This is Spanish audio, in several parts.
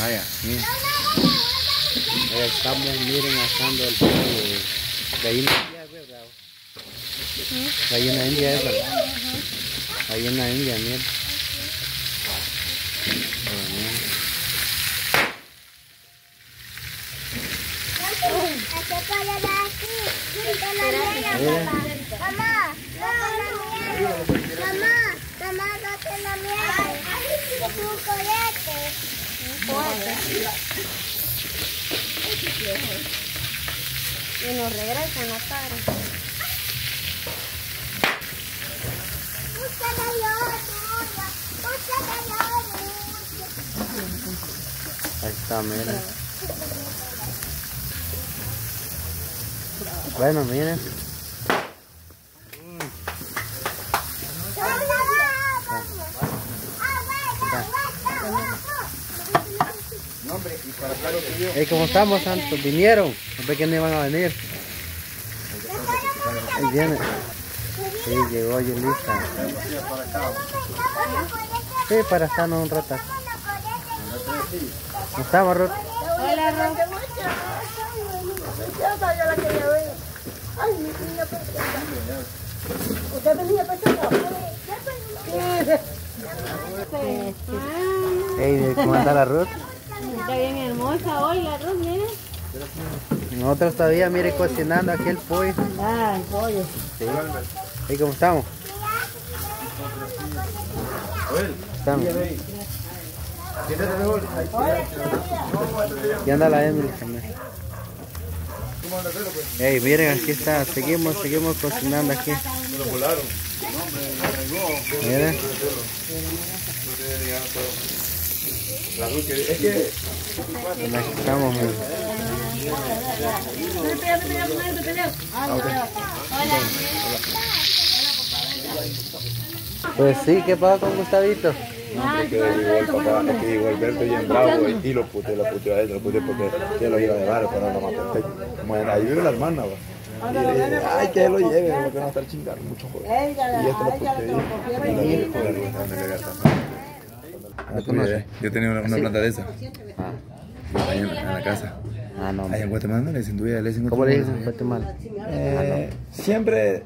Vaya, miren. Estamos, miren, asando el pollo de gallina india, ¿verdad? Gallina india esa. Gallina india, miren. Oh, mamá, mamá, mamá, no te la miel. Es un colete. Y nos regresan la cara. Ahí está, miren. Bueno, miren. Hey, ¿Cómo estamos, Santos? ¿Vinieron? No sé quiénes iban a venir. Ahí viene. Sí, llegó Yulisa. Sí, para estarnos un rato. ¿Cómo estamos, Ruth? Hola, que preciosa. ¿Usted venía pensando? Hey, ¿cómo anda la Ruth? Está bien hermosa hoy la Ruth, miren. Nosotros todavía, mire, cocinando aquí el pollo. Ay, pollo. Sí. Hey, ¿cómo estamos? Estamos. Y anda la Emily también. Hey, miren, aquí está. Seguimos, seguimos cocinando aquí. Miren. Aquí estamos, miren. Pues sí, ¿qué pasa con Gustavito? Que es que y, lo puteó, lo puteó a él, lo porque que lo iba a llevar, pero no me acosté. Como ahí vive la hermana, va. Y le dije, ay, que lo lleve, porque a estar chingando joder. Y este lo lo lo Yo tenía una, una planta de esa, Ah, ahí en, en la casa. ah no. Ahí en Guatemala no le dicen tuya, le dicen ¿Cómo le dicen en Guatemala? Eh, siempre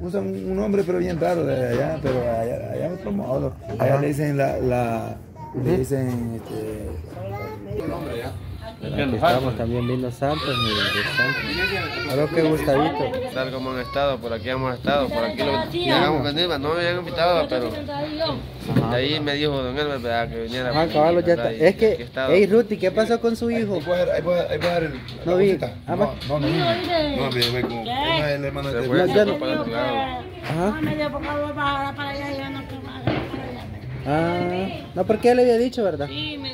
usan un nombre pero bien raro de allá, pero allá, allá otro modo. Allá le dicen la, la le dicen este Aquí estamos también viendo Santos, miren. A lo que Gustavito. tal como han estado, por aquí hemos estado, por aquí lo llegamos a venir, no me habían invitado, pero de ahí me dijo don Elmer ¿verdad? que viniera. Ah, caballo, ya está. Es que, hey Ruti, ¿qué pasó con su hijo? No vi. Ah, No, no, no. No, voy con la hermana de. Ajá. me. Ah, no, porque él le había dicho, ¿verdad? Sí, me